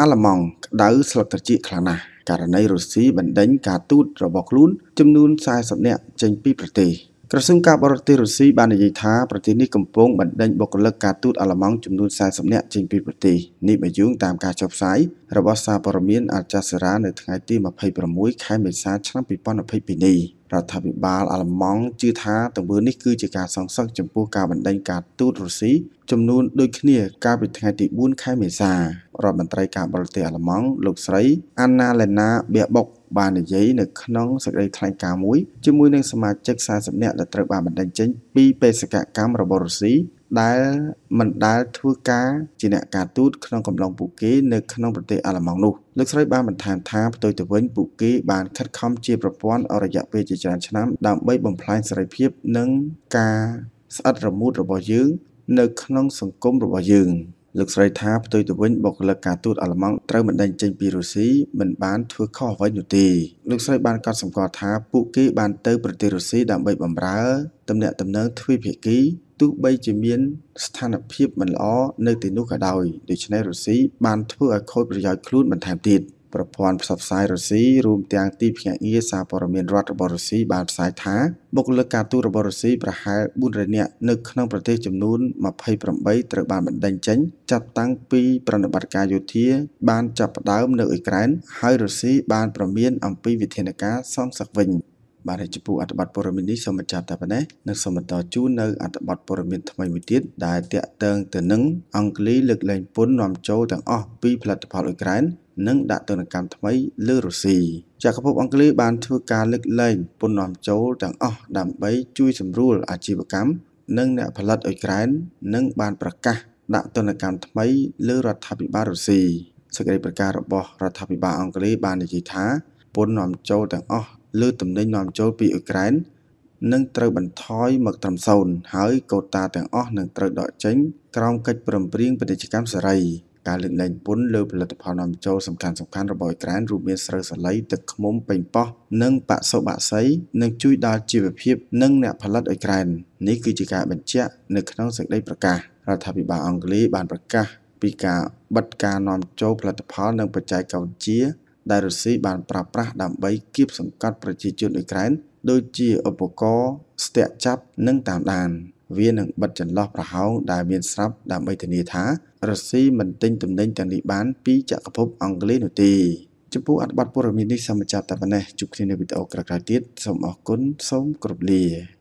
អាល្លឺម៉ង់ក្តៅស្លឹកត្រចៀកខ្លាំងណាស់ករណីរុស្ស៊ីបណ្ដេញការទូតរបស់ខ្លួនចំនួន40នាក់ចេញពីប្រទេសក្រសួងការបរទេសរុស្ស៊ីបាននិយាយថាប្រទេសនេះកំពុងបណ្ដេញបុគ្គលិកការទូតអាល្លឺម៉ង់ចំនួន40នាក់ចេញពីប្រទេសនេះបើយោងតាមការចុះផ្សាយរបស់សារព័ត៌មានអាល់ចាសេរ៉ានៅថ្ងៃទី26ខែមេសាឆ្នាំ2022នេះរដ្ឋាភិបាលអាល្លឺម៉ង់ជឿថាទង្វើនេះគឺជាការសងសឹកចំពោះការបណ្ដេញការទូតរុស្ស៊ី ចំនួនដូចគ្នាកាលពីថ្ងៃទី4ខែមេសារដ្ឋមន្ត្រីការបរទេសអាល្លឺម៉ង់លោកស្រី Anna Lena Baerbock បាននិយាយនៅក្នុងសេចក្តីថ្លែងការណ៍មួយជាមួយនឹងសមាជិក40នាក់ដែលត្រូវបានបណ្តេញចេញពីបេសកកម្មរបស់រុស្ស៊ីដែលមិនដែលធ្វើការជាអ្នកការទូតក្នុងកំឡុងពួកគេនៅក្នុងប្រទេសអាល្លឺម៉ង់នោះលោកស្រីបានបន្ថែមថាផ្ទុយទៅវិញពួកគេបានខិតខំជាប្រព័ន្ធអររយៈពេលជាច្រើនឆ្នាំដើម្បីបំផ្លាញសេរីភាពនិងការស្អិតរមួតរបស់យើង នៅក្នុងសង្គមរបស់យើងលោកស្រីថាផ្ទុយទៅវិញបុគ្គលិកការទូតអាល្លឺម៉ង់ត្រូវបណ្ដេញចេញពីរុស្ស៊ីមិនបានធ្វើខុសអ្វីនោះទេលោកស្រីបានកត់សម្គាល់ថាពួកគេបានទៅប្រទេសរុស្ស៊ីដើម្បីបម្រើទំនាក់ទំនងទ្វេភាគីទោះបីជាមានស្ថានភាពមិនល្អនៅទីនោះក៏ដោយដូច្នេះរុស្ស៊ីបានធ្វើឲ្យខូចប្រយោជន៍ខ្លួនបន្ថែមទៀត។ ប្រព័ន្ធផ្សព្វផ្សាយរុស្ស៊ីរួមទាំងទីភ្នាក់ងារសារព័ត៌មានរដ្ឋរបស់រុស្ស៊ីបានផ្សាយថាបុគ្គលិកការទូតរបស់រុស្ស៊ីប្រហែល400នាក់នៅក្នុងប្រទេសចំនួន28ត្រូវបានបណ្តេញចេញចាប់តាំងពីប្រតិបត្តិការយោធាបានចាប់ផ្ដើមនៅអ៊ុយក្រែនហើយរុស្ស៊ីបានប្រមានអំពីវិធានការសងសឹកវិញបាទចំពោះអត្ថបទព័ត៌មាននេះសូមបញ្ចប់តែប៉ុណ្ណេះនិងសូមបន្តជូននៅអត្ថបទព័ត៌មានថ្មីមួយទៀតដែលតាក់ទងទៅនឹងអង់គ្លេសលើកលែងពន្ធនាំចូលទាំងអស់ពីផលិតផលអ៊ុយក្រែន និងដាក់ទណ្ឌកម្មថ្មីលើរុស្ស៊ីចក្រភពអង់គ្លេសបានធ្វើការលើកលែងពន្ធនាំចូលទាំងអស់ដើម្បីជួយសម្រួលអាជីវកម្មនិងអ្នកផលិតអ៊ុយក្រែននិងបានប្រកាសដាក់ទណ្ឌកម្មថ្មីលើរដ្ឋាភិបាលរុស្ស៊ីសេចក្តីប្រកាសរបស់រដ្ឋាភិបាលអង់គ្លេសបាននិយាយថាពន្ធនាំចូលទាំងអស់លើទំនិញនាំចូលពីអ៊ុយក្រែននឹងត្រូវបន្ថយមកត្រឹម0ហើយកូតាទាំងអស់នឹងត្រូវដកចេញក្រោមកិច្ចព្រមព្រៀងពាណិជ្ជកម្មសេរី ការលើកលែងពន្ធលើផលិតផលនាំចូលសំខាន់សំខាន់របស់អ៊ុយក្រែនរួមមានស្រូវសាលីទឹកឃ្មុំប៉េងប៉ោះនិងបសុបក្សីនឹងជួយដល់ជីវភាពនិងអ្នកផលិតអ៊ុយក្រែននេះគឺជាការបញ្ជាក់នៅក្នុងសេចក្តីប្រកាសរដ្ឋាភិបាលអង់គ្លេសបានប្រកាសពីការបិទការនាំចូលផលិតផលនិងបច្ចេកវិទ្យាដែលរុស្ស៊ីបានប្រើប្រាស់ដើម្បីគៀបសង្កត់ប្រជាជនអ៊ុយក្រែនដូចជាឧបករណ៍ស្ទាក់ចាប់និងតាមដាន វានឹងបិទចន្លោះប្រហោងដែលមានស្រាប់ដើម្បីធានាថារុស្ស៊ីមិនទិញទំនិញទាំងនេះបានពីចក្រភពអង់គ្លេសនោះទេចំពោះអត្ថបទព័ត៌មាននេះសូមបញ្ចប់តែប៉ុណ្ណេះជួបគ្នានៅវីដេអូក្រោយៗទៀតសូមអរគុណសូមគោរពលា